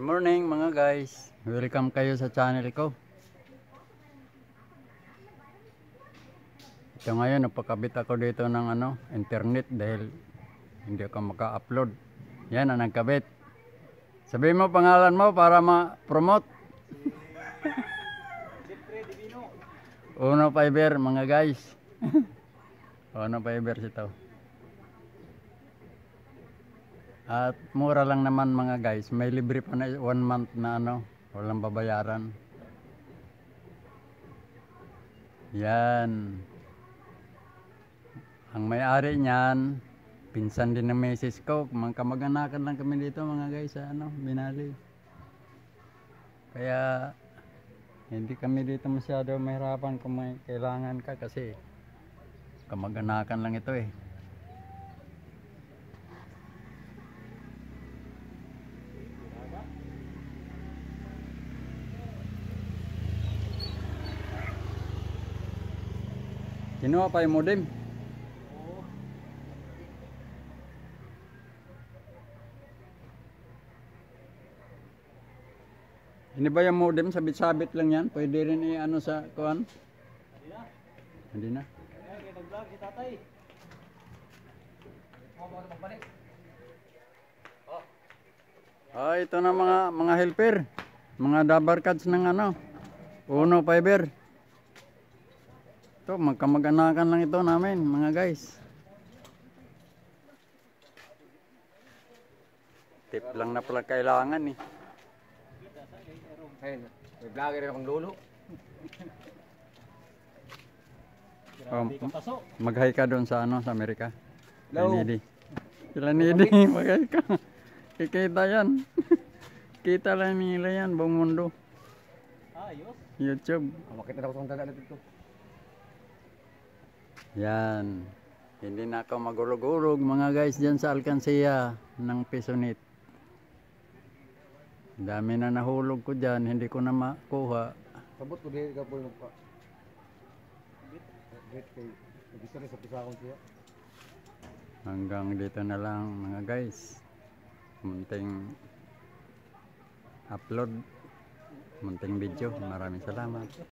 Good morning mga guys. Welcome kayo sa channel ko. Ito ngayon, napakabit ako dito ng ano, internet dahil hindi ako maka-upload. Yan ang nagkabit. Sabihin mo pangalan mo para ma-promote. Uno Fiber mga guys. Uno Fiber ito. At mura lang naman mga guys. May libre pa na one month na ano. Walang babayaran. Yan. Ang may-ari niyan, pinsan din ng misis ko. Mga kamag-anakan lang kami dito mga guys sa ano, Binali. Kaya hindi kami dito masyado mahirapan kung may kailangan ka kasi kamag-anakan lang ito eh. Kinuha pa yung modem. Hindi ba yung modem sabit-sabit lang yan? Pwede rin i-ano sa kuan? Hindi na. nag-vlog si tatay. Ah, ito na mga mga helper. Mga dabar cards ng ano. Uno fiber. Ito, magkamag-anakan lang ito namin, mga guys. Tip lang na pala kailangan eh. Ayun, may vlogger akong ka paso. mag-hi ka doon sa ano, sa Amerika. Hello. Nidi. Sila Nidi, mag-hi ka. Kikita yan. Kita lang nila yan, buong mundo. Ayos. YouTube. Ah, makita na ako sa dagat dito. Yan. Hindi na ako magulog-ulog mga guys dyan sa Alcancia ng Pisonit. Dami na nahulog ko dyan, hindi ko na makuha. Sabot ko di ka po pa. Hanggang dito na lang mga guys. Munting upload. Munting video. Maraming salamat.